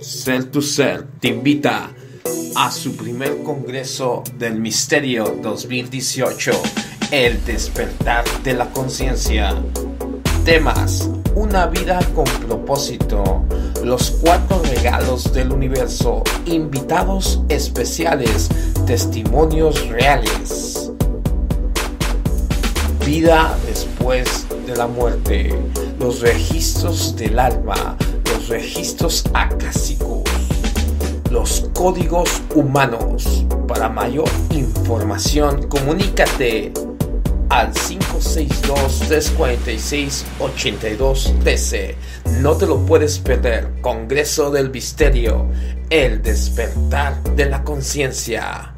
Ser to Ser te invita a su primer Congreso del Misterio 2018, El despertar de la conciencia. Temas, una vida con propósito, los cuatro regalos del universo, invitados especiales, testimonios reales. Vida después de la muerte, los registros del alma, los registros acásicos, los códigos humanos. Para mayor información, comunícate al 562-346-8213. No te lo puedes perder. Congreso del Misterio, el despertar de la conciencia.